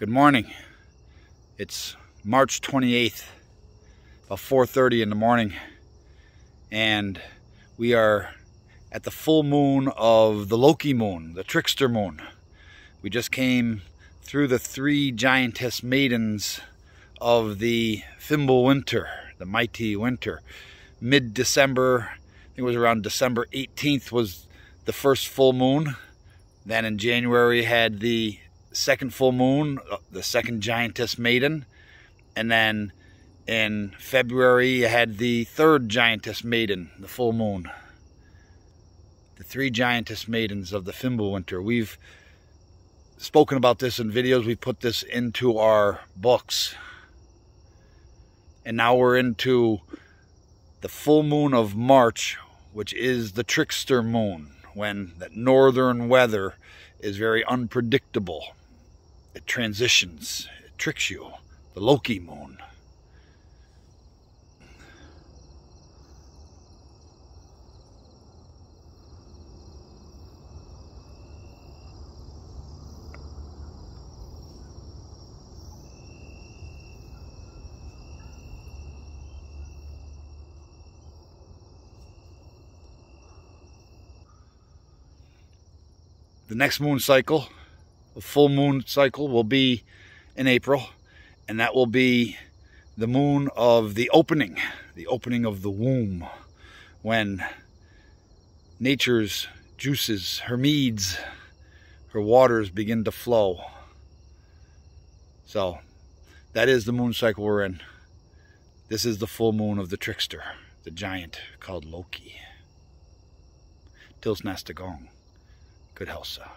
Good morning. It's March 28th, about 4.30 in the morning, and we are at the full moon of the Loki moon, the trickster moon. We just came through the three giantess maidens of the Fimbulwinter, the mighty winter. Mid-December, I think it was around December 18th was the first full moon. Then in January had the second full moon, uh, the second giantess maiden. And then in February, you had the third giantess maiden, the full moon. The three giantess maidens of the Fimbulwinter. We've spoken about this in videos. We put this into our books. And now we're into the full moon of March, which is the trickster moon, when that northern weather is very unpredictable. It transitions, it tricks you. The Loki moon. The next moon cycle the full moon cycle will be in April, and that will be the moon of the opening, the opening of the womb, when nature's juices, her meads, her waters begin to flow. So that is the moon cycle we're in. This is the full moon of the trickster, the giant called Loki. Tils nästa gång. Good hälsa.